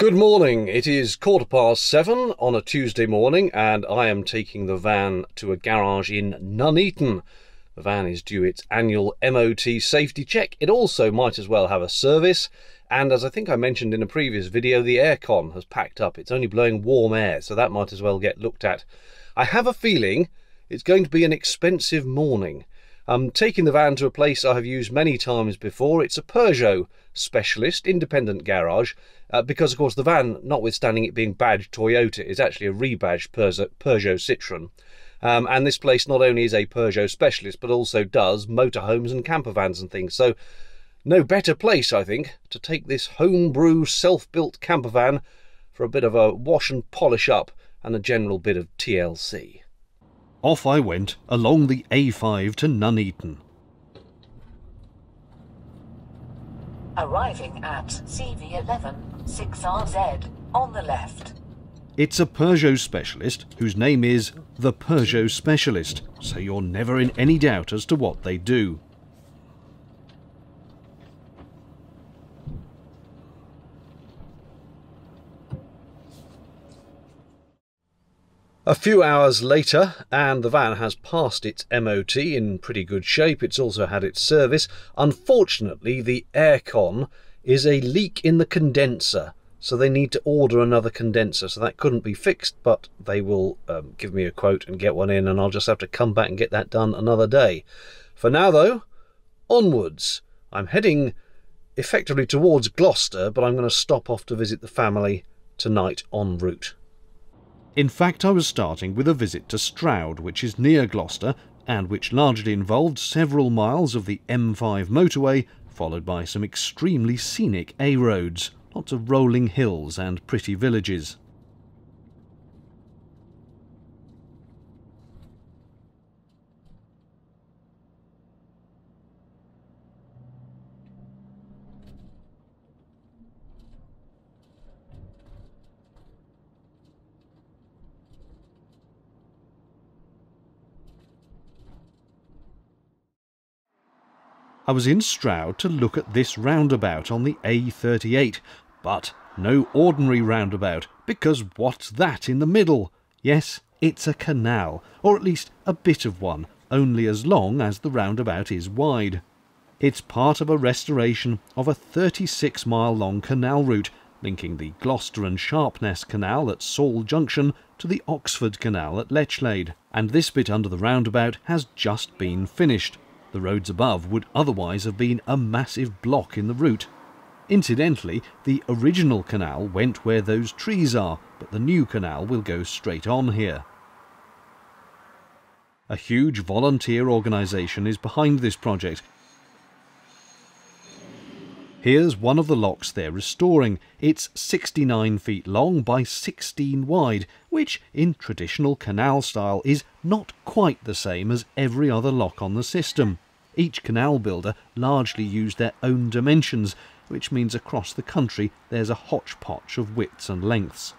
Good morning. It is quarter past seven on a Tuesday morning, and I am taking the van to a garage in Nuneaton. The van is due its annual MOT safety check. It also might as well have a service, and as I think I mentioned in a previous video, the aircon has packed up. It's only blowing warm air, so that might as well get looked at. I have a feeling it's going to be an expensive morning. I'm taking the van to a place I have used many times before. It's a Peugeot specialist independent garage uh, because, of course, the van, notwithstanding it being badged Toyota, is actually a rebadged Peugeot Citroen. Um, and this place not only is a Peugeot specialist, but also does motorhomes and camper vans and things. So, no better place, I think, to take this homebrew, self built camper van for a bit of a wash and polish up and a general bit of TLC. Off I went along the A5 to Nuneaton. Arriving at CV11 6RZ on the left. It's a Peugeot specialist whose name is the Peugeot Specialist, so you're never in any doubt as to what they do. A few hours later, and the van has passed its MOT in pretty good shape. It's also had its service. Unfortunately, the aircon is a leak in the condenser, so they need to order another condenser. So that couldn't be fixed, but they will um, give me a quote and get one in, and I'll just have to come back and get that done another day. For now, though, onwards. I'm heading effectively towards Gloucester, but I'm going to stop off to visit the family tonight en route. In fact, I was starting with a visit to Stroud, which is near Gloucester, and which largely involved several miles of the M5 motorway, followed by some extremely scenic A roads, lots of rolling hills and pretty villages. I was in Stroud to look at this roundabout on the A38, but no ordinary roundabout, because what's that in the middle? Yes, it's a canal, or at least a bit of one, only as long as the roundabout is wide. It's part of a restoration of a 36 mile long canal route linking the Gloucester and Sharpness Canal at Saul Junction to the Oxford Canal at Lechlade, and this bit under the roundabout has just been finished. The roads above would otherwise have been a massive block in the route. Incidentally, the original canal went where those trees are, but the new canal will go straight on here. A huge volunteer organisation is behind this project. Here's one of the locks they're restoring. It's 69 feet long by 16 wide, which in traditional canal style is not quite the same as every other lock on the system. Each canal builder largely used their own dimensions, which means across the country there's a hodgepodge of widths and lengths.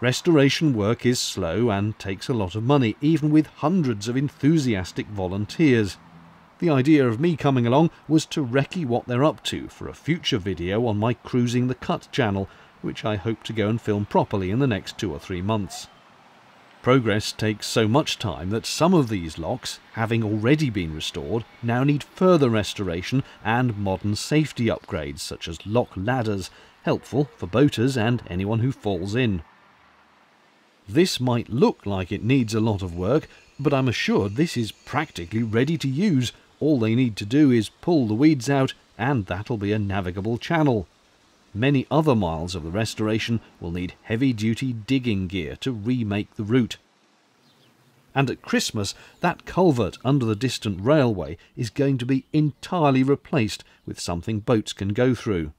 Restoration work is slow and takes a lot of money, even with hundreds of enthusiastic volunteers. The idea of me coming along was to recce what they're up to for a future video on my Cruising the Cut channel, which I hope to go and film properly in the next two or three months. Progress takes so much time that some of these locks, having already been restored, now need further restoration and modern safety upgrades such as lock ladders, helpful for boaters and anyone who falls in. This might look like it needs a lot of work, but I'm assured this is practically ready to use. All they need to do is pull the weeds out and that'll be a navigable channel. Many other miles of the restoration will need heavy-duty digging gear to remake the route. And at Christmas, that culvert under the distant railway is going to be entirely replaced with something boats can go through.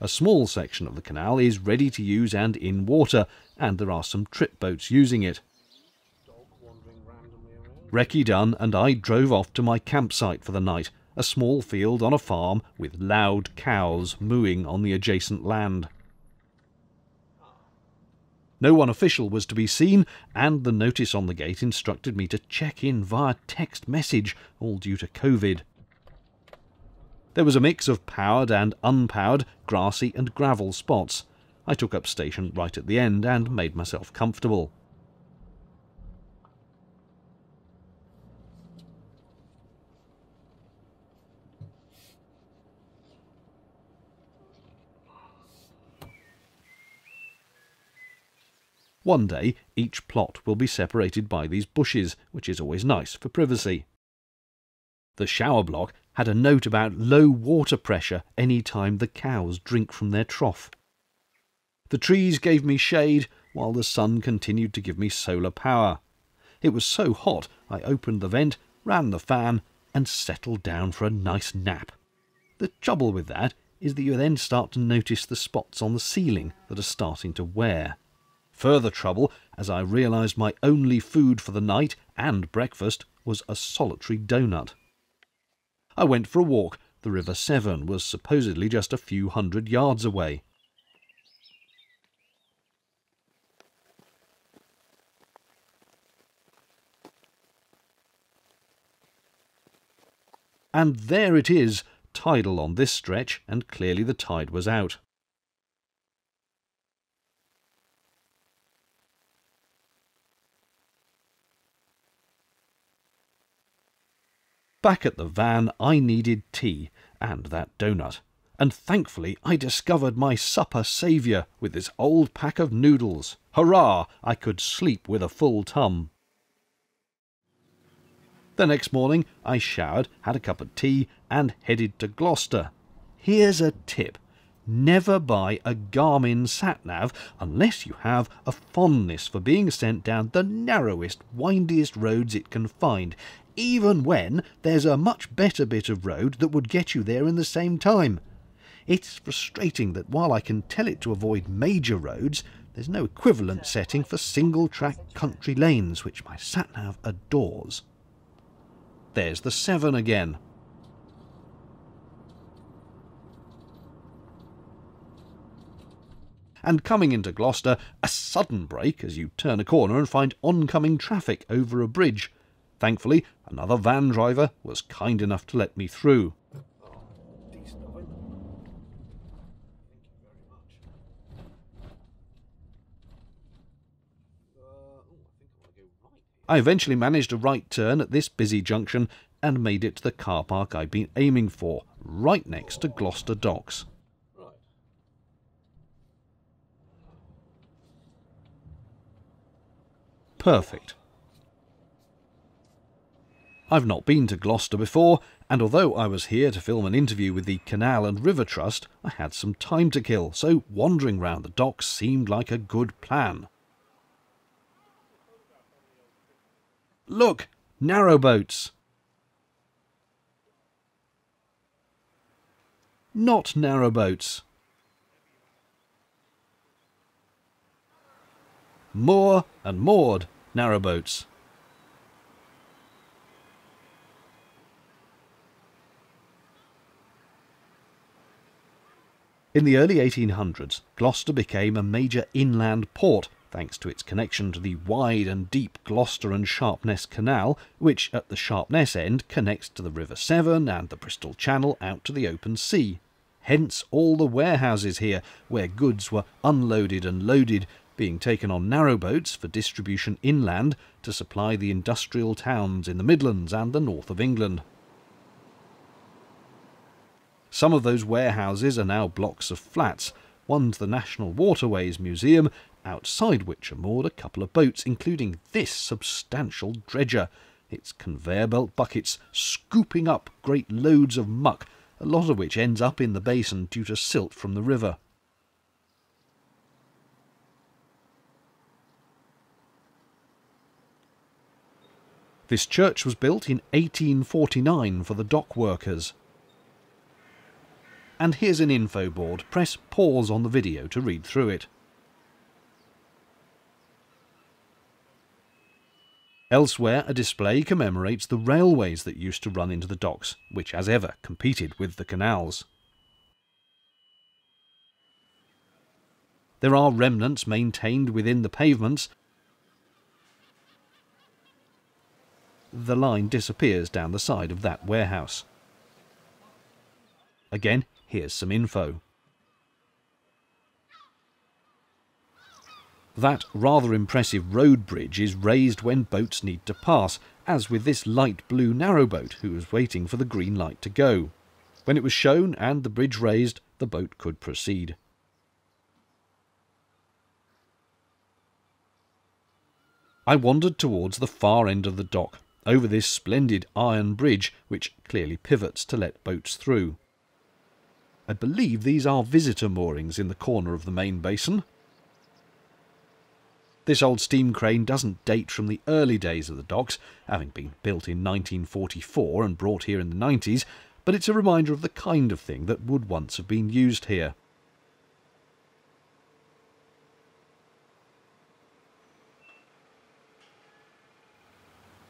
A small section of the canal is ready to use and in water, and there are some trip boats using it. Recce done, and I drove off to my campsite for the night, a small field on a farm with loud cows mooing on the adjacent land. No one official was to be seen, and the notice on the gate instructed me to check in via text message, all due to COVID. There was a mix of powered and unpowered, grassy and gravel spots. I took up station right at the end and made myself comfortable. One day each plot will be separated by these bushes, which is always nice for privacy. The shower block had a note about low water pressure any time the cows drink from their trough. The trees gave me shade while the sun continued to give me solar power. It was so hot I opened the vent, ran the fan, and settled down for a nice nap. The trouble with that is that you then start to notice the spots on the ceiling that are starting to wear. Further trouble as I realised my only food for the night and breakfast was a solitary doughnut. I went for a walk. The River Severn was supposedly just a few hundred yards away. And there it is, tidal on this stretch, and clearly the tide was out. Back at the van, I needed tea and that donut. And thankfully, I discovered my supper saviour with this old pack of noodles. Hurrah! I could sleep with a full tum. The next morning, I showered, had a cup of tea, and headed to Gloucester. Here's a tip. Never buy a Garmin sat-nav unless you have a fondness for being sent down the narrowest, windiest roads it can find, even when there's a much better bit of road that would get you there in the same time. It's frustrating that while I can tell it to avoid major roads, there's no equivalent setting for single track country lanes, which my sat-nav adores. There's the 7 again. and coming into Gloucester, a sudden break as you turn a corner and find oncoming traffic over a bridge. Thankfully, another van driver was kind enough to let me through. I eventually managed a right turn at this busy junction and made it to the car park I'd been aiming for, right next to Gloucester Docks. Perfect. I've not been to Gloucester before, and although I was here to film an interview with the Canal and River Trust, I had some time to kill, so wandering round the docks seemed like a good plan. Look! Narrowboats! Not narrowboats. More and moored narrowboats. In the early 1800s, Gloucester became a major inland port thanks to its connection to the wide and deep Gloucester and Sharpness Canal, which at the Sharpness end connects to the River Severn and the Bristol Channel out to the open sea. Hence all the warehouses here, where goods were unloaded and loaded, being taken on narrowboats for distribution inland to supply the industrial towns in the Midlands and the north of England. Some of those warehouses are now blocks of flats. One's the National Waterways Museum, outside which are moored a couple of boats, including this substantial dredger. Its conveyor belt buckets scooping up great loads of muck, a lot of which ends up in the basin due to silt from the river. This church was built in 1849 for the dock workers. And here's an info board. Press pause on the video to read through it. Elsewhere, a display commemorates the railways that used to run into the docks, which as ever competed with the canals. There are remnants maintained within the pavements. The line disappears down the side of that warehouse. Again, here's some info. That rather impressive road bridge is raised when boats need to pass, as with this light blue narrowboat who was waiting for the green light to go. When it was shown and the bridge raised, the boat could proceed. I wandered towards the far end of the dock, over this splendid iron bridge, which clearly pivots to let boats through. I believe these are visitor moorings in the corner of the main basin. This old steam crane doesn't date from the early days of the docks, having been built in 1944 and brought here in the 90s, but it's a reminder of the kind of thing that would once have been used here.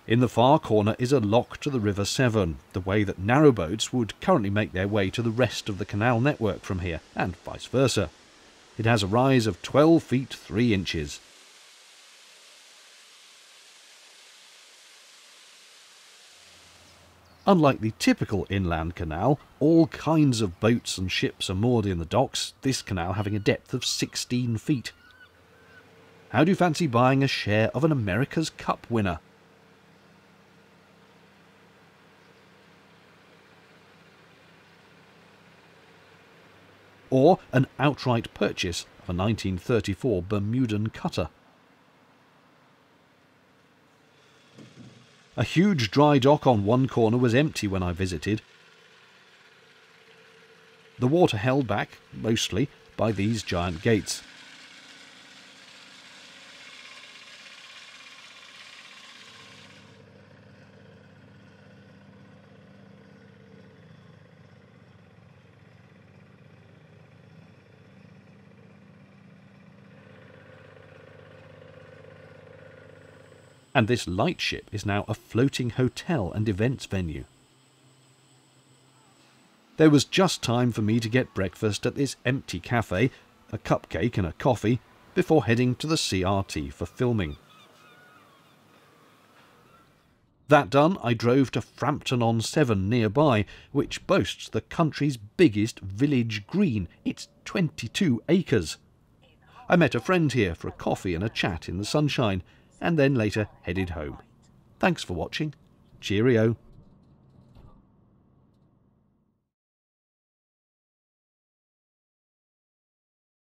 In the far corner is a lock to the River Severn, the way that narrowboats would currently make their way to the rest of the canal network from here, and vice versa. It has a rise of 12 feet 3 inches. Unlike the typical inland canal, all kinds of boats and ships are moored in the docks, this canal having a depth of 16 feet. How do you fancy buying a share of an America's Cup winner? Or an outright purchase of a 1934 Bermudan cutter? A huge dry dock on one corner was empty when I visited. The water held back, mostly, by these giant gates. And this lightship is now a floating hotel and events venue. There was just time for me to get breakfast at this empty cafe, a cupcake and a coffee, before heading to the CRT for filming. That done, I drove to Frampton on Severn nearby, which boasts the country's biggest village green. It's 22 acres. I met a friend here for a coffee and a chat in the sunshine, and then later headed home. Thanks for watching. Cheerio.